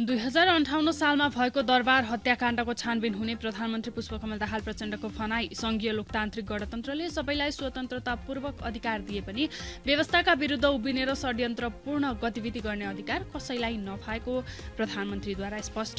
दुई हजार अन्ठाउन्न सालमा भएको दरबार हत्याकाण्डको छानबिन हुने प्रधानमन्त्री पुष्पकमल दाहाल प्रचण्डको भनाई संघीय लोकतान्त्रिक गणतन्त्रले सबैलाई स्वतन्त्रतापूर्वक अधिकार दिए पनि व्यवस्थाका विरुद्ध र षड्यन्त्रपूर्ण गतिविधि गर्ने अधिकार कसैलाई नभएको प्रधानमन्त्रीद्वारा स्पष्ट।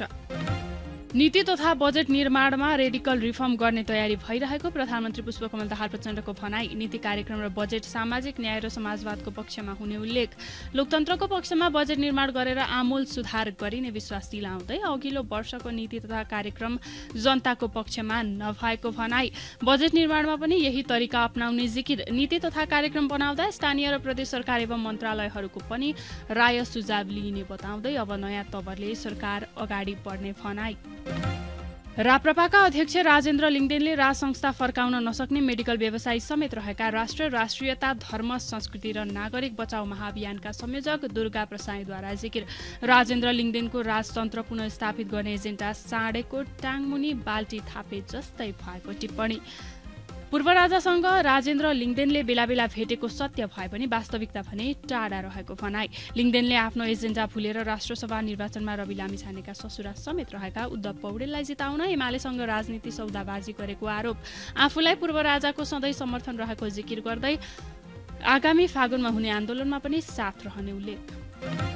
नीति तथा बजेट निर्माणमा रेडिकल रिफर्म गर्ने तयारी भइरहेको प्रधानमन्त्री पुष्पकमल दाहाल प्रचण्डको भनाई नीति कार्यक्रम र बजेट सामाजिक न्याय र समाजवादको पक्षमा हुने उल्लेख। लोकतन्त्रको पक्षमा बजेट निर्माण गरेर आमूल सुधार गरिने विश्वास दिलाउँदै अघिल्लो वर्षको नीति तथा कार्यक्रम जनताको पक्षमा नभएको भनाई। बजेट निर्माणमा पनि यही तरिका अप्नाउने जिकिर। नीति तथा कार्यक्रम बनाउँदा स्थानीय र प्रदेश सरकार एवं मन्त्रालयहरूको पनि राय सुझाव लिइने बताउँदै अब नयाँ तवरले सरकार अगाडि बढ्ने भनाई। राप्रपाका अध्यक्ष राजेन्द्र लिङ्गदेनले राज संस्था फर्काउन नसक्ने मेडिकल व्यवसायी समेत रहेका राष्ट्र राष्ट्रियता धर्म संस्कृति र नागरिक बचाउ महाअभियानका संयोजक दुर्गा प्रसाईद्वारा जिकिर। राजेन्द्र लिङ्गदेनको राजतन्त्र पुनस्थापित गर्ने एजेन्डा साँडेको टाङमुनि बाल्टी थापे जस्तै भएको टिप्पणी। पूर्व राजासँग राजेन्द्र लिङ्गदेनले बेला बेला भेटेको सत्य भए पनि वास्तविकता भने टाढा रहेको भनाई। लिङ्गदेनले आफ्नो एजेन्डा भुलेर राष्ट्रसभा निर्वाचनमा रवि लामिछानेका ससुरा समेत रहेका उद्धव पौडेललाई जिताउन एमालेसँग राजनीति सौदाबाजी गरेको आरोप। आफूलाई पूर्व राजाको सधैँ समर्थन रहेको जिकिर गर्दै आगामी फागुनमा हुने आन्दोलनमा पनि साथ रहने उल्लेख।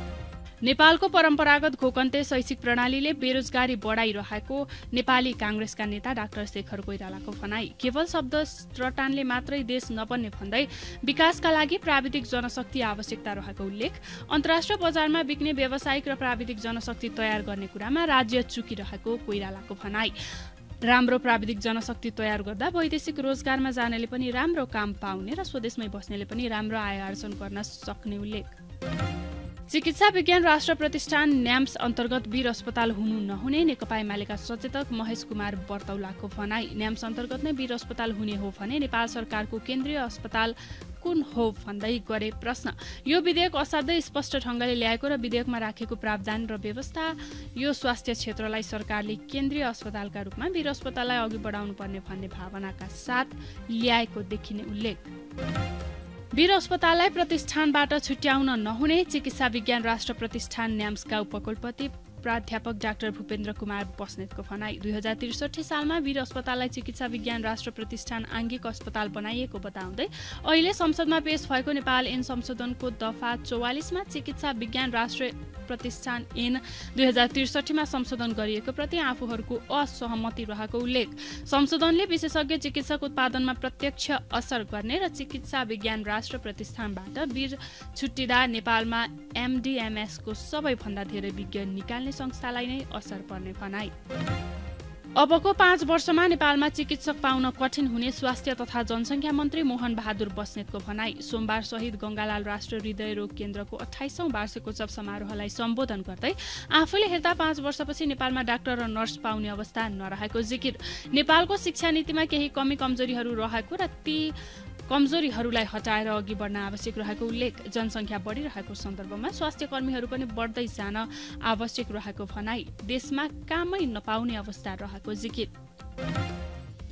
नेपालको परम्परागत घोकन्ते शैक्षिक प्रणालीले बेरोजगारी बढाइरहेको नेपाली काङ्ग्रेसका नेता डाक्टर शेखर कोइरालाको भनाई। केवल शब्द रटानले मात्रै देश नबन्ने भन्दै विकासका लागि प्राविधिक जनशक्ति आवश्यकता रहेको उल्लेख। अन्तर्राष्ट्रिय बजारमा बिक्ने व्यावसायिक र प्राविधिक जनशक्ति तयार गर्ने कुरामा राज्य चुकिरहेको कोइरालाको भनाई। राम्रो प्राविधिक जनशक्ति तयार गर्दा वैदेशिक रोजगारमा जानेले पनि राम्रो काम पाउने र स्वदेशमै बस्नेले पनि राम्रो आय आर्जन गर्न सक्ने उल्लेख। चिकित्सा विज्ञान राष्ट्र प्रतिष्ठान न्याम्स अन्तर्गत वीर अस्पताल हुनु नहुने नेकपा एमालेका सचेतक महेश कुमार बर्तौलाको भनाई। न्याम्स अन्तर्गत नै वीर अस्पताल हुने हो भने नेपाल सरकारको केन्द्रीय अस्पताल कुन हो भन्दै गरे प्रश्न। यो विधेयक असाध्यै स्पष्ट ढङ्गले ल्याएको र विधेयकमा राखेको प्रावधान र व्यवस्था यो स्वास्थ्य क्षेत्रलाई सरकारले केन्द्रीय अस्पतालका रूपमा वीर अस्पताललाई अघि बढाउनु पर्ने भन्ने भावनाका साथ ल्याएको देखिने उल्लेख। वीर अस्पताललाई प्रतिष्ठानबाट छुट्याउन नहुने चिकित्सा विज्ञान राष्ट्र प्रतिष्ठान न्याम्सका उपकुलपति प्राध्यापक डाक्टर भूपेन्द्र कुमार बस्नेतको भनाई। दुई हजार त्रिसठी सालमा वीर अस्पताललाई चिकित्सा विज्ञान राष्ट्र प्रतिष्ठान आङ्गिक अस्पताल बनाइएको बताउँदै अहिले संसदमा पेश भएको नेपाल एन संशोधनको दफा चौवालिसमा चिकित्सा विज्ञान राष्ट्र प्रतिष्ठान एन दुई हजार त्रिसठीमा संशोधन गरिएको प्रति आफूहरूको असहमति रहेको उल्लेख। संशोधनले विशेषज्ञ चिकित्सक उत्पादनमा प्रत्यक्ष असर गर्ने र चिकित्सा विज्ञान राष्ट्र प्रतिष्ठानबाट वीर छुट्टिँदा नेपालमा एमडिएमएसको सबैभन्दा धेरै विज्ञ निकाल्ने संस्थालाई नै असर पर्ने भनाई। अबको पाँच वर्षमा नेपालमा चिकित्सक पाउन कठिन हुने स्वास्थ्य तथा जनसङ्ख्या मन्त्री मोहन बहादुर बस्नेतको भनाई सोमबार शहीद गङ्गालाल राष्ट्र हृदय रोग केन्द्रको अठाइसौँ वार्षिकोत्सव समारोहलाई सम्बोधन गर्दै आफूले हेर्दा पाँच वर्षपछि नेपालमा डाक्टर र नर्स पाउने अवस्था नरहेको जिकिर। नेपालको शिक्षा नीतिमा केही कमी कमजोरीहरू रहेको र ती कमजोरीहरूलाई हटाएर अघि बढ्न आवश्यक रहेको उल्लेख जनसङ्ख्या बढिरहेको सन्दर्भमा स्वास्थ्य कर्मीहरू पनि बढ्दै जान आवश्यक रहेको भनाई देशमा कामै नपाउने अवस्था रहेको जिकिर।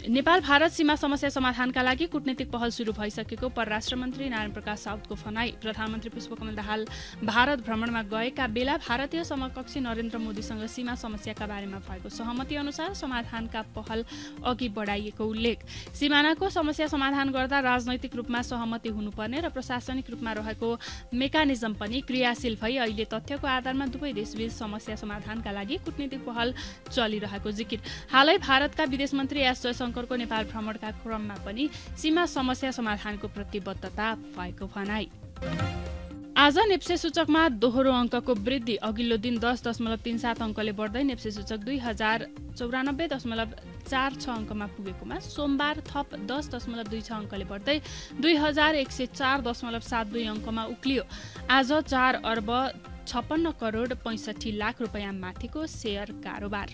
नेपाल भारत सीमा समस्या समाधानका लागि कूटनीतिक पहल सुरु भइसकेको परराष्ट्र मन्त्री नारायण प्रकाश साउदको भनाई। प्रधानमन्त्री पुष्पकमल दाहाल भारत भ्रमणमा गएका बेला भारतीय समकक्षी नरेन्द्र मोदीसँग सीमा समस्याका बारेमा भएको सहमति अनुसार समाधानका पहल अघि बढाइएको उल्लेख। सिमानाको समस्या समाधान गर्दा राजनैतिक रूपमा सहमति हुनुपर्ने र प्रशासनिक रूपमा रहेको मेकानिजम पनि क्रियाशील भई अहिले तथ्यको आधारमा दुवै देशबीच समस्या समाधानका लागि कूटनीतिक पहल चलिरहेको जिकिर। हालै भारतका विदेश मन्त्री एस जयशङ्कर शङ्करको नेपाल भ्रमणका क्रममा पनि सीमा समस्या समाधानको प्रतिबद्धता भएको भनाई। आज नेप्से सूचकमा दोहोरो अङ्कको वृद्धि अघिल्लो दिन दस दशमलव तिन सात अङ्कले बढ्दै नेप्से सूचक दुई हजार चौरानब्बे दशमलव चार छ अङ्कमा पुगेकोमा सोमबार थप दस दशमलव दुई छ अङ्कले बढ्दै दुई हजार एक सय चार दशमलव सात दुई अङ्कमा उक्लियो। आज चार अर्ब छप्पन्न करोड पैँसठी लाख रुपियाँ माथिको सेयर कारोबार।